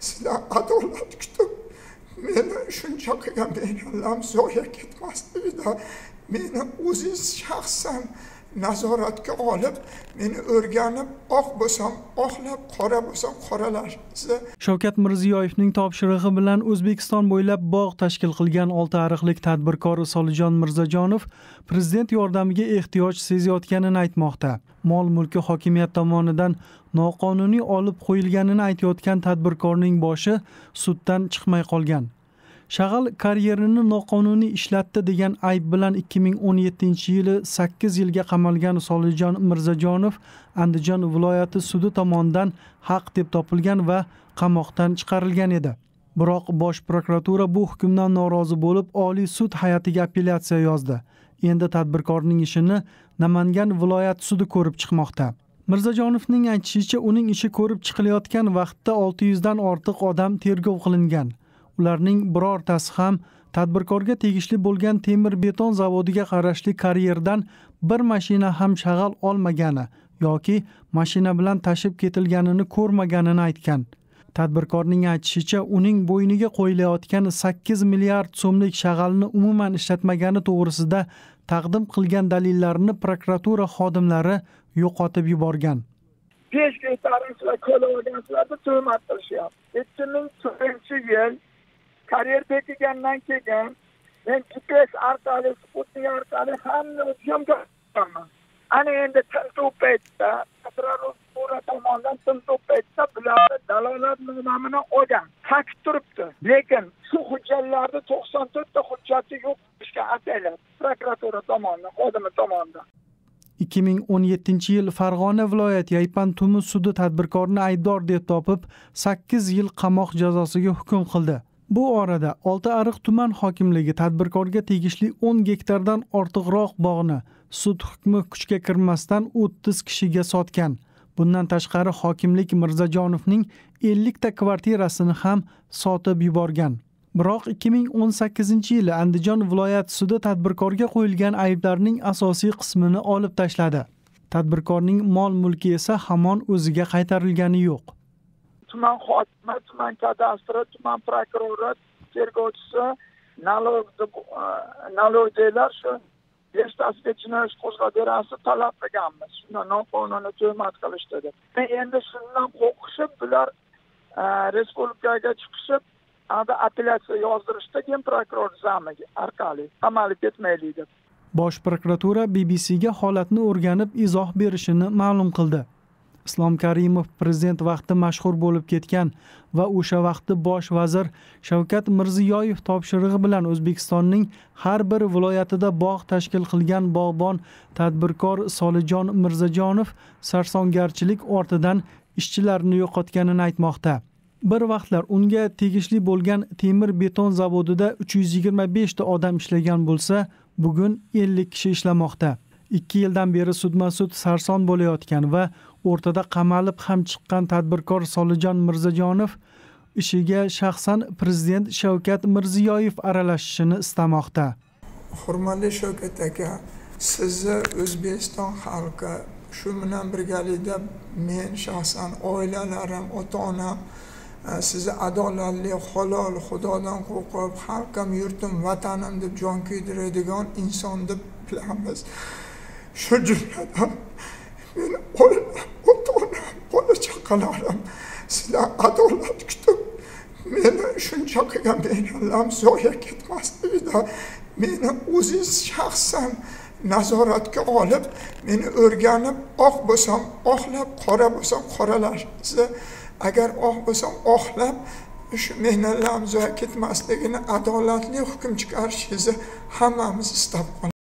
sizdan adolat kutib meni shuncha qilgan mehnatim zoya ketmasligida meni o'ziz shaxsan nazoratga olib meni o'rganib oq bo'lsam oqlab qora bo'lsam qoralashni shavkat mirziyoyevning topshirig'i bilan o'zbekiston bo'ylab bog' tashkil qilgan oltiariqlik tadbirkor solijon mirzajonov prezident yordamiga ehtiyoj sezayotganini aytmoqda. Mol mulki hokimiyat tomonidan noqonuniy olib qo'yilganini aytayotgan tadbirkorning boshi suddan chiqmay qolgan. Shag'al karyerini noqonuniy ishlatdi degan ayb bilan 2017 yili 8 yilga qamalgan solijon mirzajonov andijon viloyati sudi tomonidan haq deb topilgan va qamoqdan chiqarilgan edi. Biroq bosh prokuratura bu hukmdan norozi bo'lib oliy sud hay'atiga apellyatsiya yozdi. Endi tadbirkorning ishini namangan viloyat sudi ko'rib chiqmoqda. Mirzajonovning aytishicha uning ishi ko'rib chiqilayotgan vaqtda 600 dan ortiq odam tergov qilingan. Ularning birortasi ham tadbirkorga tegishli bo'lgan temir beton zavodiga qarashli karyerdan bir mashina ham shag'al olmagani yoki mashina bilan tashib ketilganini ko'rmaganini aytgan. Tadbirkorning aytishicha uning bo'yniga qo'yilayotgan 8 milliard so'mlik shag'alni umuman ishlatmagani to'g'risida taqdim qilgan dalillarni prokuratura xodimlari yo'qotib yuborgan. Besh gektaringizni ko'lab olgansizlarda tuhmat qilishyapti. Ikki ming to'rtinchi yil kariyer bekigandan keyin men gps orqali sputnik orqali hamma syomka qilaman ana endi tintuv paytida prokuratura tomonidan tintuv paytida bularni dalolatnomani olgan fakt turibdi. Lekin shu hujjatlarni to'qson to'rtta hujjati yo'q qilishga ataylab prokuratura tomonidan xodimi tomonidan. 2017 yil farg'ona viloyati yaypan tuman sudi tadbirkorni aybdor deb topib 8 yil qamoq jazosiga hukm qildi. Bu orada oltiariq tuman hokimligi tadbirkorga tegishli 10 gektardan ortiqroq bog'ni sud hukmi kuchga kirmasdan 30 kishiga sotgan. Bundan tashqari hokimlik mirzajonovning 50 ta kvartirasini ham sotib yuborgan. Biroq 2018 yili andijon viloyat sudi tadbirkorga qo'yilgan ayblarning asosiy qismini olib tashladi. Tadbirkorning mol mulki esa hamon o'ziga qaytarilgani yo'q. Tuman hokimi tuman kadastri tuman prokurori tergovchisi налог e, shu beshtasiga jinoiy ish qo'zg'ab talab qilganmiz. Shunda noqonuniy tuhmat qilishdi deb endi shundan qo'rqishib bular e, respublikaga chiqishib anda apellyatsiya yozdirishdi keyin prokuror zamiga orqali qamalib ketmaylik deb bosh prokuratura bbcga holatni o'rganib izoh berishini ma'lum qildi. Islom karimov prezident vaqti mashhur bo'lib ketgan va o'sha vaqtda bosh vazir shavkat mirziyoyev topshirig'i bilan o'zbekistonning har bir viloyatida bog' tashkil qilgan bog'bon tadbirkor solijon mirzajonov sarsongarchilik ortidan ishchilarini yo'qotganini aytmoqda. Bir vaqtlar unga tegishli bo'lgan temir beton zavodida 325 ta odam ishlagan bo'lsa bugun 50 kishi ishlamoqda. Ikki yildan beri sudma sud sarson bo'layotgan va o'rtada qamalib ham chiqqan tadbirkor solijon mirzajonov ishiga shaxsan prezident shavkat mirziyoyev aralashishini istamoqda. Hurmatli shavkat aka sizni o'zbekiston xalqi shu bilan birgalikda men shaxsan oilalarim ota onam e, sizni adolatli halol xudodan qo'rqib xalqim yurtim vatanim deb jon kuydiradigan inson deb bilamiz. Shu jumladan meni oilam ota onam bola chaqalarim sizdan adolat kutib meni shuncha qilgan mehnatim zoya ketmasligida meni o'ziz shaxsan nazoratga olib meni o'rganib oq bo'lsam oqlab qora bo'lsam qoralashni agar oq bo'lsam oqlab shu mehnatlarim zoya ketmasligini adolatli hukm chiqarishingizni hammamiz istab qolamiz.